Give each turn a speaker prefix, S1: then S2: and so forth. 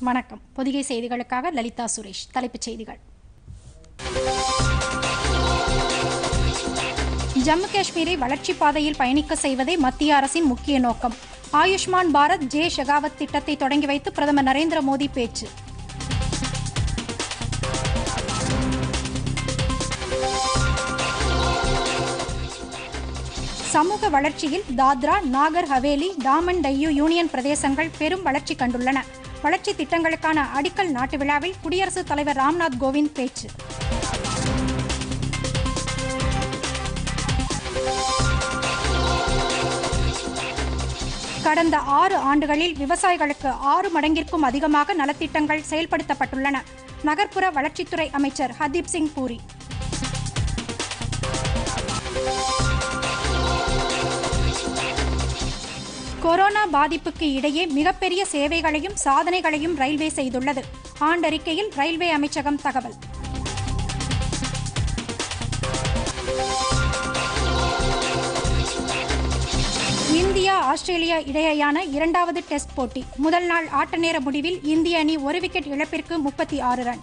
S1: வணக்கம். பொதிகை செய்திகளுக்காக லலிதா சுரேஷ். தலைப்புச் செய்திகள். ஜம்மு காஷ்மீரை வளர்ச்சிப் பாதையில் பயணிக்க செய்வதே மத்திய அரசின் முக்கிய நோக்கம். ஆயுஷ்மான் பாரத் ஜே ஷெகாவத் திட்டத்தை தொடங்கி வைத்து பிரதமர் நரேந்திர மோடி பேச்சு. சமூக வளர்ச்சியில் தாத்ரா நாகர் ஹவேலி டாமன் டையூ யூனியன் பிரதேசங்கள் பெரும் வளர்ச்சி கண்டுள்ளன. வளர்ச்சி திட்டங்களுக்கான அடிக்கல் நாட்டு விழாவில் குடியரசுத் தலைவர் ராம்நாத் கோவிந்த் பேச்சு. கடந்த ஆறு ஆண்டுகளில் விவசாயிகளுக்கு ஆறு மடங்கிற்கும் அதிகமாக நலத்திட்டங்கள் செயல்படுத்தப்பட்டுள்ளன. நகர்ப்புற வளர்ச்சித்துறை அமைச்சர் ஹர்தீப் சிங் பூரி. கொரோனா பாதிப்புக்கு இடையே மிகப்பெரிய சேவைகளையும் சாதனைகளையும் ரயில்வே செய்துள்ளது. ஆண்டறிக்கையில் ரயில்வே அமைச்சகம் தகவல். இந்தியா ஆஸ்திரேலியா இடையேயான இரண்டாவது டெஸ்ட் போட்டி. முதல் நாள் ஆட்ட நேர முடிவில் இந்திய அணி ஒரு விக்கெட் இழப்பிற்கு முப்பத்தி ஆறு ரன்.